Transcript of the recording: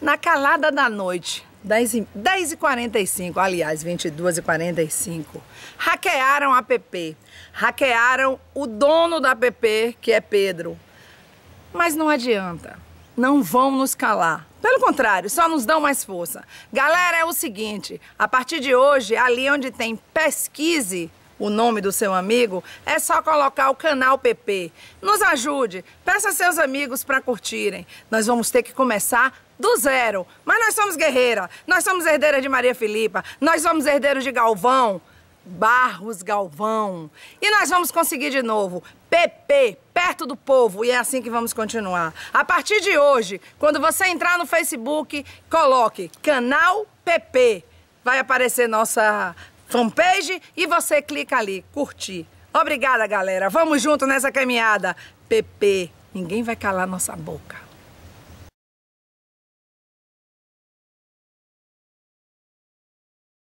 Na calada da noite, 10h45, aliás, 22h45, hackearam a app, hackearam o dono da app, que é Pedro. Mas não adianta, não vão nos calar. Pelo contrário, só nos dão mais força. Galera, é o seguinte: a partir de hoje, ali onde tem pesquise, o nome do seu amigo, é só colocar o canal PP. Nos ajude, peça seus amigos para curtirem. Nós vamos ter que começar do zero. Mas nós somos guerreira, nós somos herdeira de Maria Filipa, nós somos herdeiros de Galvão, Barros Galvão. E nós vamos conseguir de novo. PP, perto do povo, e é assim que vamos continuar. A partir de hoje, quando você entrar no Facebook, coloque canal PP. Vai aparecer nossa fanpage e você clica ali, curtir. Obrigada, galera. Vamos junto nessa caminhada. PP, ninguém vai calar nossa boca.